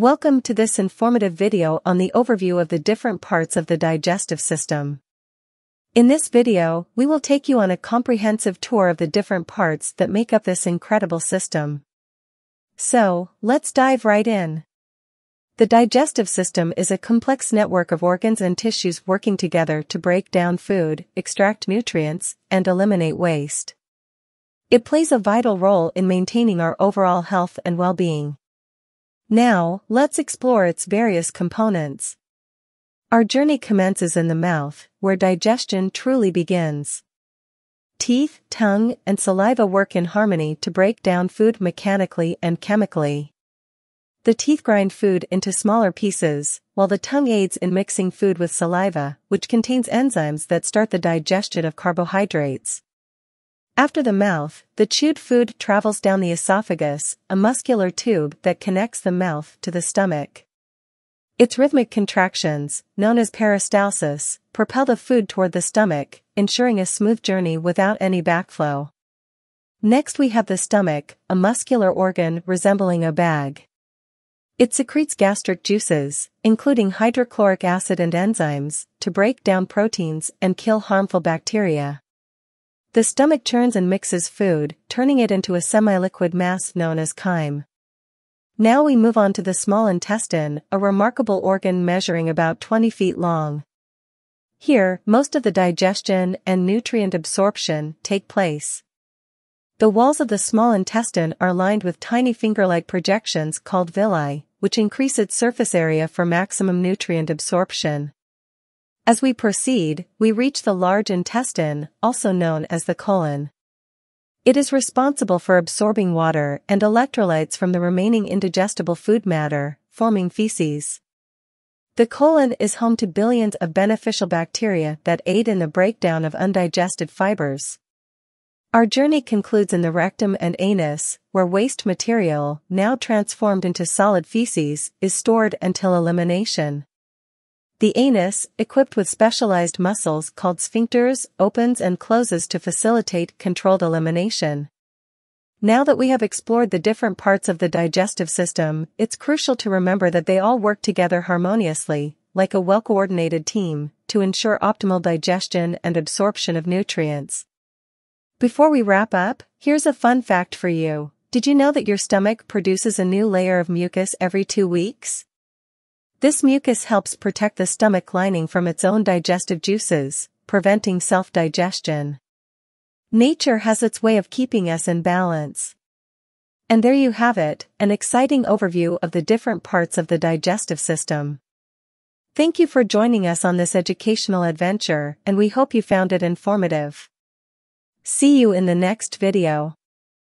Welcome to this informative video on the overview of the different parts of the digestive system. In this video, we will take you on a comprehensive tour of the different parts that make up this incredible system. So, let's dive right in. The digestive system is a complex network of organs and tissues working together to break down food, extract nutrients, and eliminate waste. It plays a vital role in maintaining our overall health and well-being. Now, let's explore its various components. Our journey commences in the mouth, where digestion truly begins. Teeth, tongue, and saliva work in harmony to break down food mechanically and chemically. The teeth grind food into smaller pieces, while the tongue aids in mixing food with saliva, which contains enzymes that start the digestion of carbohydrates. After the mouth, the chewed food travels down the esophagus, a muscular tube that connects the mouth to the stomach. Its rhythmic contractions, known as peristalsis, propel the food toward the stomach, ensuring a smooth journey without any backflow. Next we have the stomach, a muscular organ resembling a bag. It secretes gastric juices, including hydrochloric acid and enzymes, to break down proteins and kill harmful bacteria. The stomach churns and mixes food, turning it into a semi-liquid mass known as chyme. Now we move on to the small intestine, a remarkable organ measuring about 20 feet long. Here, most of the digestion and nutrient absorption take place. The walls of the small intestine are lined with tiny finger-like projections called villi, which increase its surface area for maximum nutrient absorption. As we proceed, we reach the large intestine, also known as the colon. It is responsible for absorbing water and electrolytes from the remaining indigestible food matter, forming feces. The colon is home to billions of beneficial bacteria that aid in the breakdown of undigested fibers. Our journey concludes in the rectum and anus, where waste material, now transformed into solid feces, is stored until elimination. The anus, equipped with specialized muscles called sphincters, opens and closes to facilitate controlled elimination. Now that we have explored the different parts of the digestive system, it's crucial to remember that they all work together harmoniously, like a well-coordinated team, to ensure optimal digestion and absorption of nutrients. Before we wrap up, here's a fun fact for you. Did you know that your stomach produces a new layer of mucus every two weeks? This mucus helps protect the stomach lining from its own digestive juices, preventing self-digestion. Nature has its way of keeping us in balance. And there you have it, an exciting overview of the different parts of the digestive system. Thank you for joining us on this educational adventure and we hope you found it informative. See you in the next video.